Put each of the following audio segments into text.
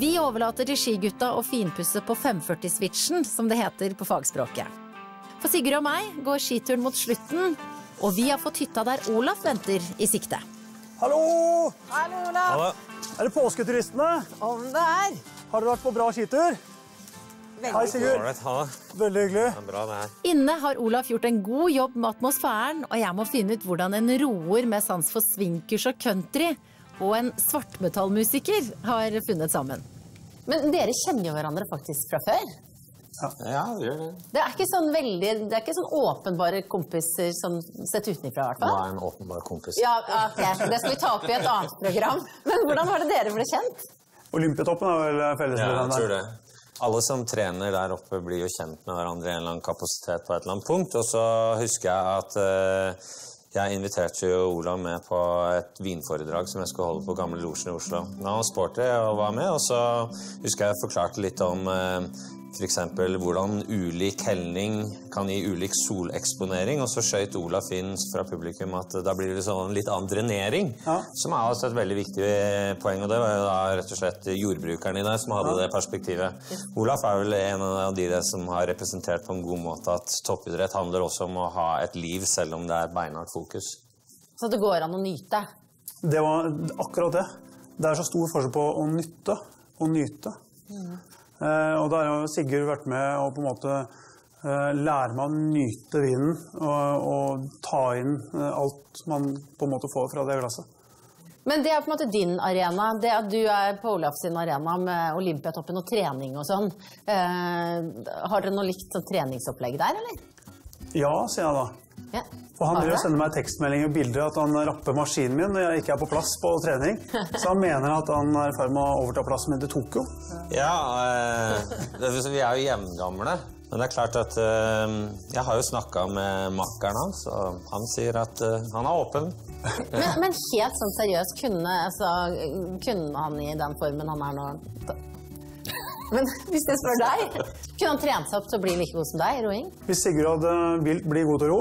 Vi overlater til skigutta å finpusse på 540-switchen, som det heter på fagspråket. For Sigurd og meg går skituren mot slutten, og vi har fått hytta der Olaf venter i sikte. Hallo! Hallo, Olaf. Er det påsketuristene? Om det er. Har dere vært på bra skitur? Veldig Hei, Sigurd. Veldig hyggelig. Det er bra, det her. Inne har Olaf gjort en god jobb med atmosfæren, og jeg må finne ut hvordan en roer med sans for swingkurs og country og en svartmetallmusiker har funnet sammen. Men dere kjenner jo hverandre faktisk fra før. Ja, det gjør det. Det er ikke sånn veldig, det er ikke sånn åpenbare kompiser som sett utenfra, i hvert fall. er en åpenbar kompis. Ja, ok. Det skal vi ta opp i et annet program. Men hvordan var det dere ble kjent? Olympiatoppen er vel Ja, jeg fellesnevneren tror der. det. Alle som trener der oppe, blir jo kjent med hverandre i en eller annen kapasitet på et eller annet punkt. Og så husker jeg at eh, jeg inviterte jo Olav med på et vinforedrag som jeg skulle holde på Gamle Losjen i Oslo. Han spurte og var med, og så husker jeg forklarte litt om eh, F.eks. hvordan ulik helning kan gi ulik soleksponering. Og så skøyt Olaf inn fra publikum at da blir det sånn litt annen drenering. Ja. Som er også et veldig viktig poeng, og det var jo da rett og slett jordbrukeren i deg som hadde det perspektivet. Olaf er vel en av de der som har representert på en god måte at toppidrett handler også om å ha et liv selv om det er beinhardt fokus. Så det går an å nyte. Det var akkurat det. Det er så stor forskjell på å nytte og nyte. Eh, og da har Sigurd vært med og på en måte eh, lære meg å nyte vinen og, og ta inn eh, alt man på en måte får fra det glasset. Men det er på en måte din arena. Det at du er på Olaf sin arena med Olympiatoppen og trening og sånn. Eh, har dere noe likt sånn treningsopplegg der, eller? Ja, sier jeg da. Ja. For han jo sende meg tekstmeldinger og bilder at han rapper maskinen min når jeg ikke er på plass på trening. Så han mener at han er i ferd med å overta plassen min til Tokyo. Ja, eh, det, vi er jo jevngamle. Men det er klart at eh, jeg har jo snakka med makkeren hans, og han sier at eh, han er åpen. Men, men helt sånn seriøst, kunne, altså, kunne han i den formen han er nå Men hvis jeg spør deg, kunne han trent seg opp til å bli like god som deg i roing? Hvis Sigurd hadde vil bli god til å ro,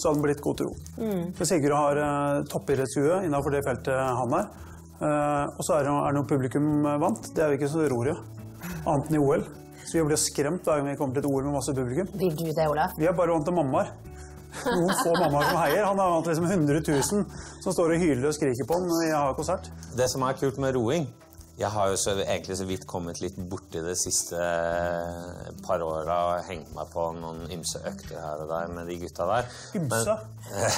så hadde han blitt god til ro. ro. For Sigurd har uh, toppidrettshue innenfor det feltet han er. Uh, og så er det, er det noe publikum eh, vant. Det er jo ikke så ror jo. Annet enn i OL. Så vi blir skremt hver gang vi kommer til et OL med masse publikum. Blir du det, Ola? Vi er bare vant til mammaer. Noen få mammaer som heier. Han er vant til liksom 100 000 som står og hyler og skriker på ham når jeg har konsert. Det som er kult med roing Jeg har jo så, egentlig så vidt kommet litt borti det siste eh, par åra og hengt meg på noen ymse økter her og der med de gutta der. Ymse. Det,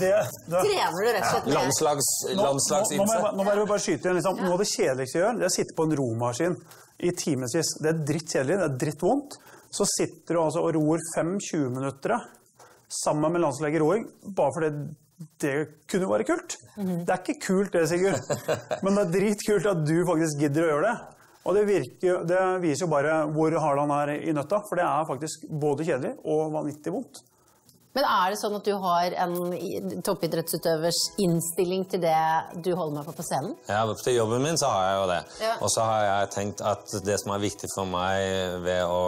det, det, Trener du rett og slett Landslags, Nå, nå, nå, må landslagsymse. jeg, nå må jeg bare skyte inn. Liksom. Noe av det kjedeligste jeg gjør, det er å sitte på en romaskin i timevis. Det er drittkjedelig, det er drittvondt. Så sitter du altså og ror 5-20 minutter sammen med landslaget i roing, bare fordi det kunne være kult. Det er ikke kult det, Sigurd. Men det er dritkult at du faktisk gidder å gjøre det. Og det, virker, det viser jo bare hvor hard han er i nøtta, for det er faktisk både kjedelig og vanvittig vondt. Men er det sånn at du har en toppidrettsutøvers innstilling til det du holder med på på scenen? Ja, til jobben min så har jeg jo det. Ja. Og så har jeg tenkt at det som er viktig for meg ved å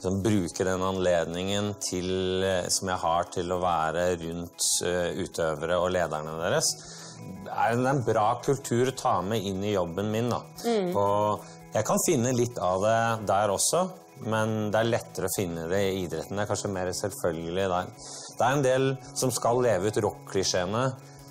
liksom, bruke den anledningen til, eh, som jeg har til å være rundt eh, utøvere og lederne deres, er en, bra kultur å ta med inn i jobben min. Da. Og jeg kan finne litt av det der også, men det er lettere å finne det i idretten. Det er kanskje mer selvfølgelig der. Det er en del som skal leve ut rock-klisjeene,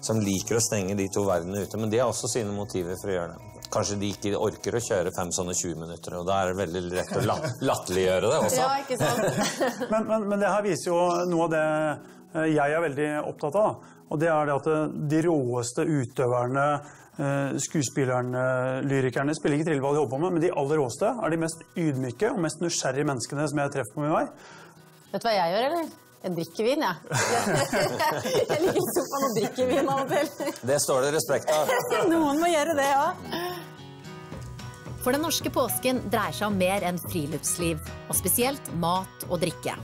som liker å stenge de to verdenene ute, men de har også sine motiver for å gjøre det. Kanskje de ikke orker å kjøre fem sånne 20 minutter, og da er det veldig lett å lat latterliggjøre det også. Ja, ikke sant? Men, men, men det her viser jo noe av det eh, jeg er veldig opptatt av. Og det er det at eh, de råeste utøverne, eh, skuespillerne, lyrikerne spiller ikke hva de holder på med, men de aller råeste er de mest ydmyke og mest nysgjerrige menneskene som jeg treffer på min vei. Vet du hva jeg gjør, eller? Jeg drikker vin, jeg. jeg ligger i sofaen og drikker vin av og til. Det står det respekt av. Noen må gjøre det òg. For den norske påsken dreier seg om mer enn friluftsliv, og spesielt mat og drikke.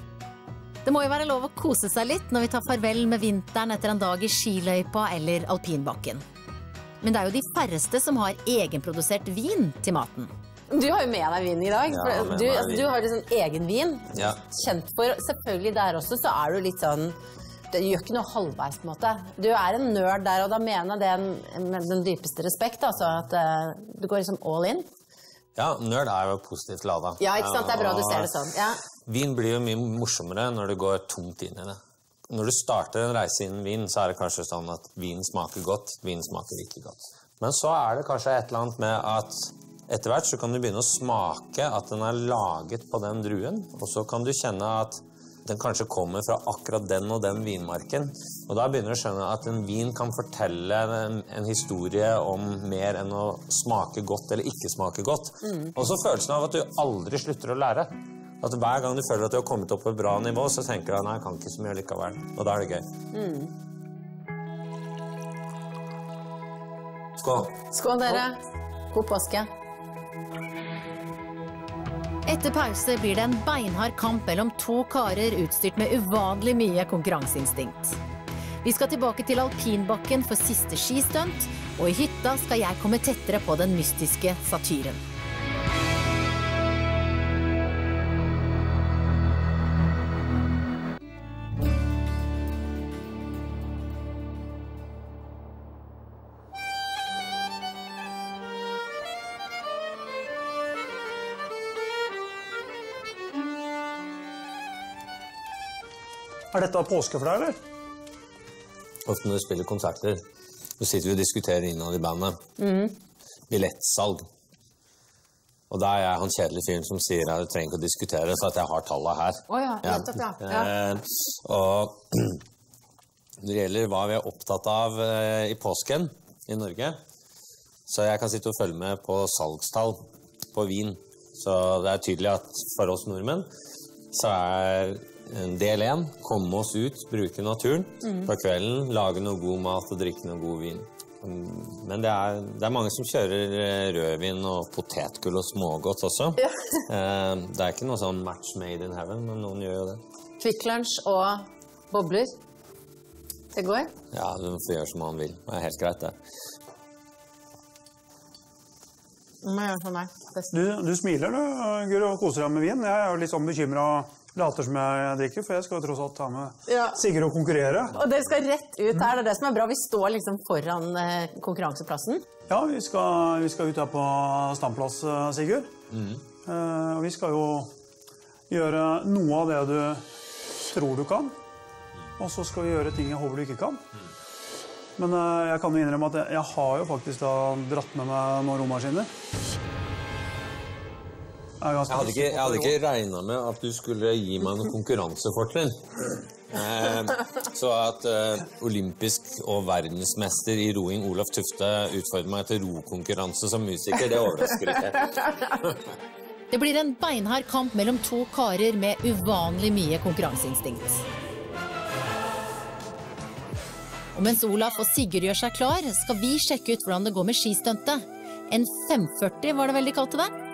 Det må jo være lov å kose seg litt når vi tar farvel med vinteren etter en dag i skiløypa eller alpinbakken. Men det er jo de færreste som har egenprodusert vin til maten. Du har jo med deg vin i dag. Ja, du, altså, du har liksom egen vin. Ja. Kjent for Selvfølgelig der også så er du litt sånn det gjør ikke noe halvveis, på en måte. Du er en nerd der, og da mener jeg det med den dypeste respekt. Altså at uh, du går liksom all in. Ja, nerd er jo positivt lada. Ja, ikke sant? Det er bra du ser det sånn. Ja. Vin blir jo mye morsommere når du går tomt inn i det. Når du starter en reise innen vin, så er det kanskje sånn at vin smaker godt, vin smaker ikke godt. Men så er det kanskje et eller annet med at etter hvert så kan du begynne å smake at den er laget på den druen, og så kan du kjenne at den kanskje kommer fra akkurat den og den vinmarken. Og da begynner du å skjønne at en vin kan fortelle en, en historie om mer enn å smake godt eller ikke smake godt. Og så følelsen av at du aldri slutter å lære. At hver gang du føler at du har kommet opp på et bra nivå, så tenker du at nei, jeg kan ikke så mye likevel. Og da er det gøy. Skål. Skål, dere. God påske. Etter pause blir det en beinhard kamp mellom to karer utstyrt med uvanlig mye konkurranseinstinkt. Vi skal tilbake til alpinbakken for siste skistunt, og i hytta skal jeg komme tettere på den mystiske satyren. Er dette påske for deg, eller? Ofte når du spiller konserter, så sitter vi og diskuterer innad i bandet. Billettsalg. Og da er jeg han kjedelige fyren som sier at du trenger ikke å diskutere, for at jeg har tallene her. Oh ja, nettopp, ja. Ja. Eh, og når det gjelder hva vi er opptatt av eh, i påsken i Norge, så jeg kan sitte og følge med på salgstall på vin. Så det er tydelig at for oss nordmenn så er del én komme oss ut, bruke naturen på kvelden, lage noe god mat og drikke noe god vin. Mm, Men det er, det er mange som kjører eh, rødvin og potetgull og smågodt også. Ja. Det er ikke noe sånn match made in heaven, men noen gjør jo det. Kvikk Lunsj og bobler. Det går? Ja, du får gjøre som man vil. Det er helt greit, det. Du, du smiler du, Guro, og koser deg med vin. Jeg er jo litt sånn bekymra later som jeg drikker, for jeg skal jo tross alt ta med Ja. Sigurd og konkurrere. Og dere skal rett ut her. Det er det som er bra. Vi står liksom foran eh, konkurranseplassen. Ja, vi skal, vi skal ut her på standplass, eh, Sigurd. Mm. og vi skal jo gjøre noe av det du tror du kan, og så skal vi gjøre ting jeg håper du ikke kan. Men uh, jeg kan jo innrømme at jeg, jeg har jo faktisk da dratt med meg noen romaskiner. Jeg hadde ikke, jeg hadde ikke regna med at du skulle gi meg noen konkurransefortrinn. Eh, så at eh, olympisk og verdensmester i roing Olaf Tufte utfordrer meg til rokonkurranse som musiker, det overrasker ikke. Det blir en beinhard kamp mellom to karer med uvanlig mye konkurranseinstinkt. Og mens Olaf og Sigurd gjør seg klar, skal vi sjekke ut hvordan det går med skistuntet. En 540 var det vel de kalte det?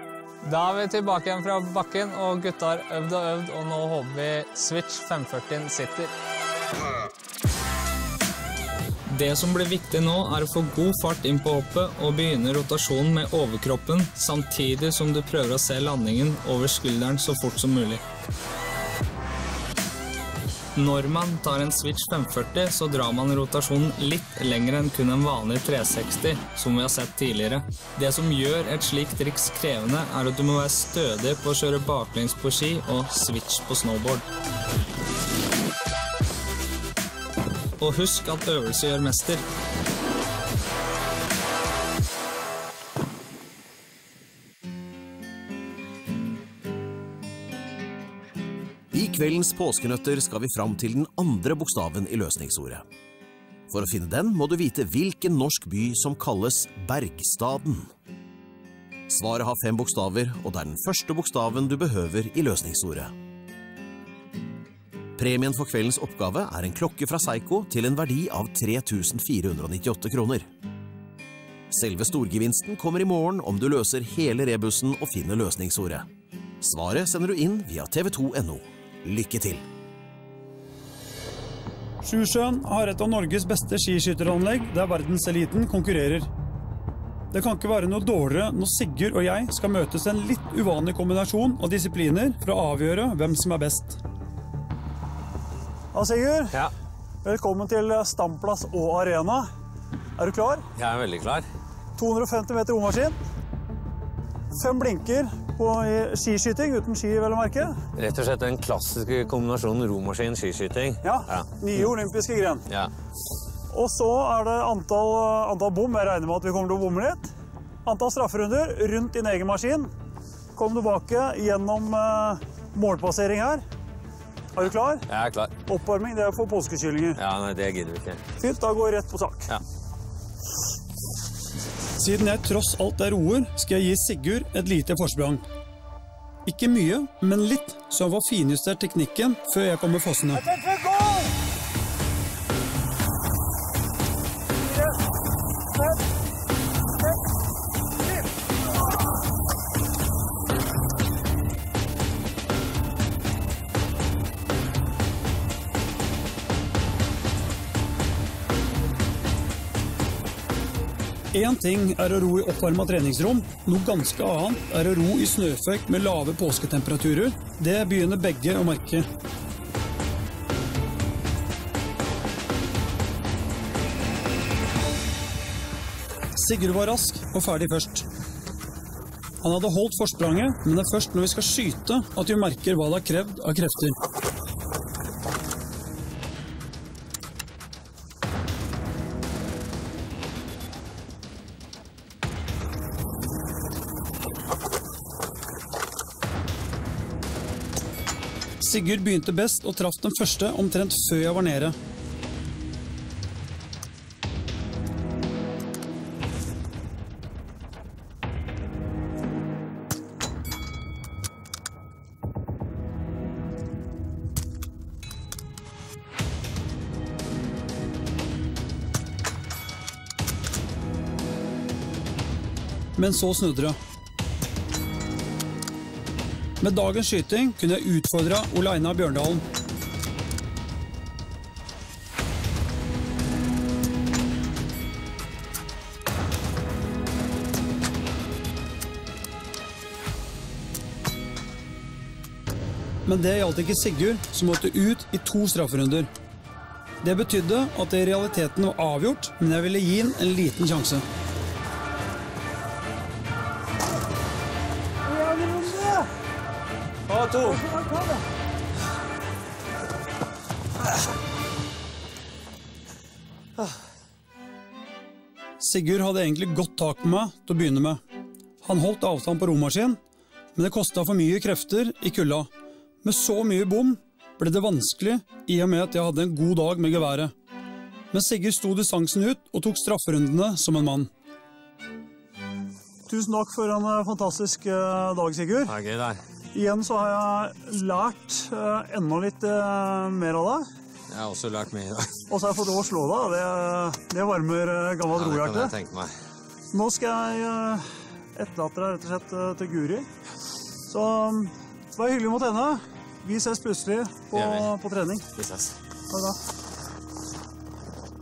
Da er vi tilbake igjen fra bakken, og gutta har øvd og øvd, og nå håper vi Switch 540 sitter. Det som blir viktig nå, er å få god fart inn på hoppet og begynne rotasjonen med overkroppen, samtidig som du prøver å se landingen over skulderen så fort som mulig. Når man tar en Switch 540, så drar man rotasjonen litt lenger enn kun en vanlig 360, som vi har sett tidligere. Det som gjør et slikt triks krevende, er at du må være stødig på å kjøre baklengs på ski og switch på snowboard. Og husk at øvelse gjør mester. Kveldens påskenøtter skal vi fram til den andre bokstaven i løsningsordet. For å finne den må du vite hvilken norsk by som kalles Bergstaden. Svaret har fem bokstaver, og det er den første bokstaven du behøver i løsningsordet. Premien for kveldens oppgave er en klokke fra Seigo til en verdi av 3498 kroner. Selve storgevinsten kommer i morgen om du løser hele rebussen og finner løsningsordet. Svaret sender du inn via tv2.no. Lykke til! Sjusjøen har et av Norges beste skiskytteranlegg der verdenseliten konkurrerer. Det kan ikke være noe dårligere når Sigurd og jeg skal møtes i en litt uvanlig kombinasjon av disipliner for å avgjøre hvem som er best. Ja, Sigurd. Ja, Velkommen til Stamplass og Arena. Er du klar? jeg er veldig klar. 250 meter romaskin. fem blinker på skiskyting, uten ski, vel å merke. Rett og slett den klassiske kombinasjonen romaskin-skiskyting. Ja, ja. nye olympiske gren. ja. Og så er det antall, antall bom. Jeg regner med at vi kommer til å bomme litt. Antall strafferunder rundt din egen maskin. Kom tilbake gjennom eh, målpassering her. Er du klar? Jeg er klar. Oppvarming det er for påskekyllinger. Ja, nei, det gidder vi ikke. Fint, da går vi rett på sak. Ja. Siden jeg tross alt er roer, skal jeg gi Sigurd et lite forsprang. Ikke mye, men litt, så han får finjustert teknikken før jeg kommer fossende. Én ting er å ro i oppvarma treningsrom, noe ganske annet er å ro i snøføyk med lave påsketemperaturer. Det begynner begge å merke. Sigurd var rask og ferdig først. Han hadde holdt forspranget, men det er først når vi skal skyte at vi merker hva det har krevd av krefter. Sigurd begynte best og traff den første omtrent før jeg var nede. Men så snudde det. Med dagens skyting kunne jeg utfordra Ole Einar Bjørndalen. Men det gjaldt ikke Sigurd, som måtte ut i to strafferunder. Det betydde at det i realiteten var avgjort, men jeg ville gi ham en liten sjanse. To. Sigurd hadde egentlig godt tak på meg til å begynne med. Han holdt avstand på romaskin, men det kosta for mye krefter i kulda. Med så mye bom ble det vanskelig i og med at jeg hadde en god dag med geværet. Men Sigurd sto distansen ut og tok strafferundene som en mann. Tusen takk for en eh, fantastisk eh, dag, Sigurd. Det er gøy der. Igjen så har jeg lært eh, enda litt mer av deg. Jeg har også lært mye i dag. Og så har jeg fått lov å slå deg. Det, det varmer eh, gammelt Ja, det kan rohjerte. tenke meg. Nå skal jeg eh, etterlate deg rett og slett eh, til Guri. Så mm, vær hyggelig mot henne. Vi ses plutselig på, gjør på trening. Vi ses. Ha det bra.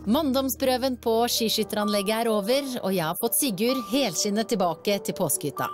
Manndomsprøven på skiskytteranlegget er over, og jeg har fått Sigurd helskinnet tilbake til påskehytta.